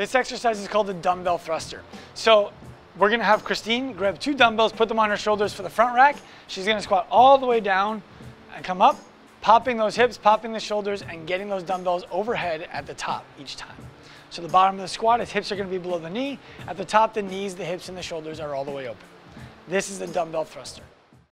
This exercise is called the dumbbell thruster. So we're gonna have Christine grab two dumbbells, put them on her shoulders for the front rack. She's gonna squat all the way down and come up, popping those hips, popping the shoulders, and getting those dumbbells overhead at the top each time. So the bottom of the squat, his hips are gonna be below the knee. At the top, the knees, the hips, and the shoulders are all the way open. This is the dumbbell thruster.